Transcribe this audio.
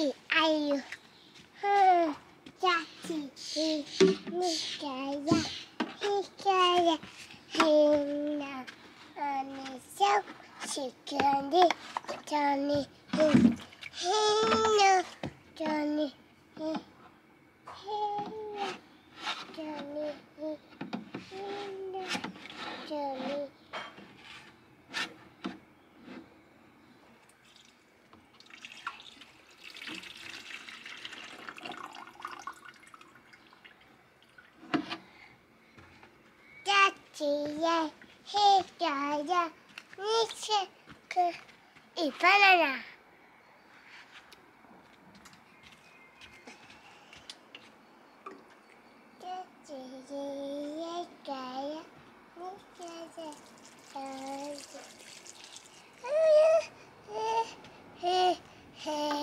E I U H Ya T E Mi Ka Ya He Ka Ya He Na Ani So She Candy Johnny He He No Johnny He He No Johnny He Diye hikaye niçin kı ipanana. Hey, hey.